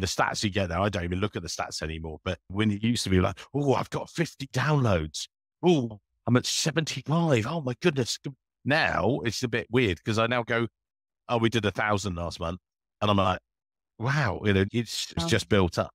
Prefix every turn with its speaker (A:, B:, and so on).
A: the stats you get there, I don't even look at the stats anymore. But when it used to be like, oh, I've got 50 downloads. Oh, I'm at 75. Oh my goodness. Now it's a bit weird because I now go, oh, we did a thousand last month. And I'm like, wow, you know, it's, it's just built up.